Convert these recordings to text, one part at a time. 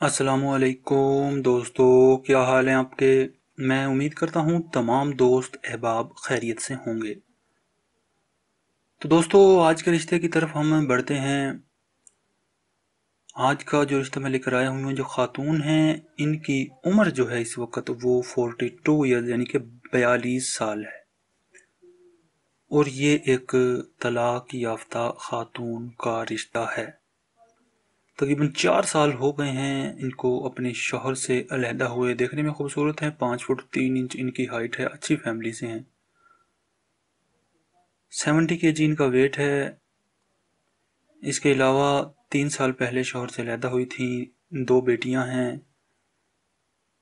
असलकुम दोस्तों, क्या हाल है आपके? मैं उम्मीद करता हूँ तमाम दोस्त अहबाब खैरियत से होंगे। तो दोस्तों, आज के रिश्ते की तरफ़ हम बढ़ते हैं। आज का जो रिश्ता मैं लेकर आया हूँ, जो ख़ातून हैं, इनकी उम्र जो है इस वक्त वो 42 ईयर्स यानी कि बयालीस साल है। और ये एक तलाक याफ्ता ख़ातून का रिश्ता है। तकरीबन चार साल हो गए हैं इनको अपने शोहर से अलहदा हुए। देखने में खूबसूरत हैं, पाँच फुट तीन इंच इनकी हाइट है, अच्छी फैमिली से हैं। सेवेंटी के जी इनका वेट है। इसके अलावा तीन साल पहले शोहर से अलहदा हुई थी, दो बेटियाँ हैं।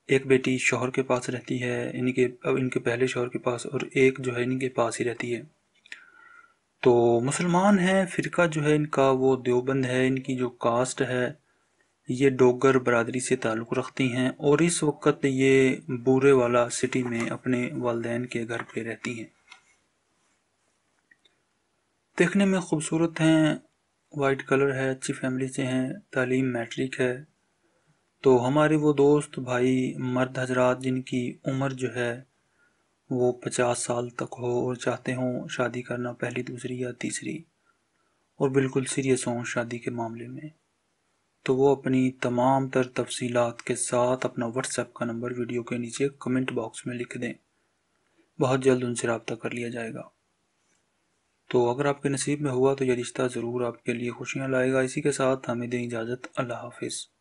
एक बेटी शोहर के पास रहती है, इनके, अब इनके पहले शोहर के पास और एक जो है इनके पास ही रहती है। तो मुसलमान हैं, फ़िरका जो है इनका वो देवबंद है, इनकी जो कास्ट है, ये डोगर बरदरी से ताल्लुक़ रखती हैं और इस वक्त ये बूरे वाला सिटी में अपने वालदेन के घर पे रहती हैं। देखने में खूबसूरत हैं, वाइट कलर है, अच्छी फैमिली से हैं, तालीम मैट्रिक है। तो हमारे वो दोस्त भाई मर्द हजरात जिनकी उम्र जो है वो पचास साल तक हो और चाहते हों शादी करना पहली, दूसरी या तीसरी, और बिल्कुल सीरियस हों शादी के मामले में। तो वो अपनी तमाम तर तफसीलात के साथ अपना व्हाट्सएप का नंबर वीडियो के नीचे कमेंट बॉक्स में लिख दें। बहुत जल्द उनसे रबता कर लिया जाएगा। तो अगर आपके नसीब में हुआ तो यह रिश्ता ज़रूर आपके लिए खुशियाँ लाएगा। इसी के साथ हमें दें इजाज़त। अल्लाह हाफिज़।